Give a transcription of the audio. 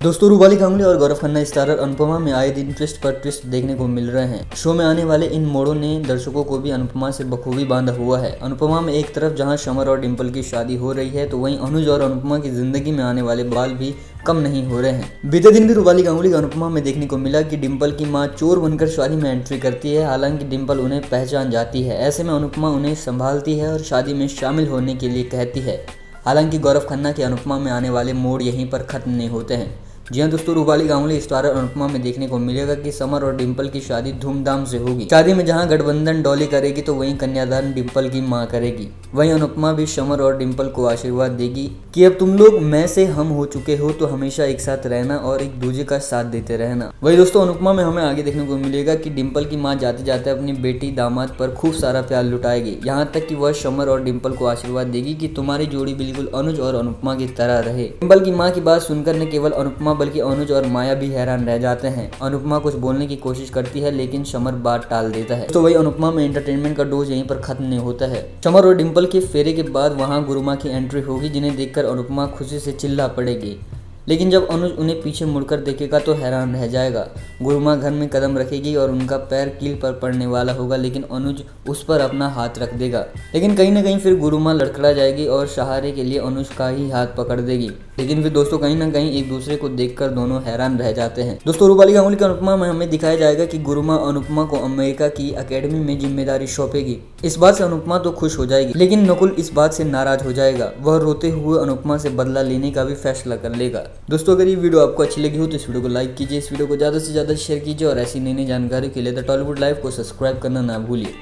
दोस्तों रूबाली गांगुली और गौरव खन्ना स्टारर अनुपमा में आए दिन ट्विस्ट पर ट्विस्ट देखने को मिल रहे हैं। शो में आने वाले इन मोड़ों ने दर्शकों को भी अनुपमा से बखूबी बांधा हुआ है। अनुपमा में एक तरफ़ जहाँ शमर और डिम्पल की शादी हो रही है तो वहीं अनुज और अनुपमा की ज़िंदगी में आने वाले बाल भी कम नहीं हो रहे हैं। बीते दिन भी रूपाली गांगुली अनुपमा में देखने को मिला कि डिम्पल की माँ चोर बनकर शादी में एंट्री करती है, हालाँकि डिम्पल उन्हें पहचान जाती है। ऐसे में अनुपमा उन्हें संभालती है और शादी में शामिल होने के लिए कहती है। हालाँकि गौरव खन्ना के अनुपमा में आने वाले मोड़ यहीं पर खत्म नहीं होते हैं। जी हाँ दोस्तों, रूपाली गांगुली स्टार अनुपमा में देखने को मिलेगा कि समर और डिम्पल की शादी धूमधाम से होगी। शादी में जहाँ गठबंधन डॉली करेगी तो वहीं कन्यादान डिम्पल की माँ करेगी। वहीं अनुपमा भी समर और डिम्पल को आशीर्वाद देगी कि अब तुम लोग मैं से हम हो चुके हो तो हमेशा एक साथ रहना और एक दूसरे का साथ देते रहना। वही दोस्तों, अनुपमा में हमें आगे देखने को मिलेगा की डिम्पल की माँ जाते जाते अपनी बेटी दामाद पर खूब सारा प्यार लुटाएगी। यहाँ तक की वह समर और डिम्पल को आशीर्वाद देगी की तुम्हारी जोड़ी बिल्कुल अनुज और अनुपमा की तरह रहे। डिम्पल की माँ की बात सुनकर न केवल अनुपमा बल्कि अनुज और माया भी हैरान रह जाते हैं। अनुपमा कुछ बोलने की कोशिश करती है, लेकिन समर बात टाल देता है। तो वही अनुपमा में एंटरटेनमेंट का डोज यहीं पर खत्म नहीं होता है। समर और डिम्पल के फेरे के बाद वहाँ गुरुमा की एंट्री होगी, जिन्हें देखकर अनुपमा खुशी से चिल्ला पड़ेगी। लेकिन जब अनुज उन्हें पीछे मुड़कर देखेगा तो हैरान रह जाएगा। गुरुमा घर में कदम रखेगी और उनका पैर कील पर पड़ने वाला होगा, लेकिन अनुज उस पर अपना हाथ रख देगा। लेकिन कहीं ना कहीं फिर गुरुमा लड़खड़ा जाएगी और सहारे के लिए अनुज का ही हाथ पकड़ देगी। लेकिन फिर दोस्तों कहीं ना कहीं एक दूसरे को देखकर दोनों हैरान रह जाते हैं। दोस्तों, रूपाली गांगुली के अनुपमा में हमें दिखाया जाएगा कि गुरुमा अनुपमा को अमेरिका की अकेडमी में ज़िम्मेदारी सौंपेगी। इस बात से अनुपमा तो खुश हो जाएगी, लेकिन नकुल इस बात से नाराज़ हो जाएगा। वह रोते हुए अनुपमा से बदला लेने का भी फैसला कर लेगा। दोस्तों, अगर ये वीडियो आपको अच्छी लगी हो तो इस वीडियो को लाइक कीजिए, इस वीडियो को ज़्यादा से ज़्यादा शेयर कीजिए और ऐसी नई नई जानकारी के लिए द टॉलीवुड लाइफ को सब्सक्राइब करना ना भूलिए।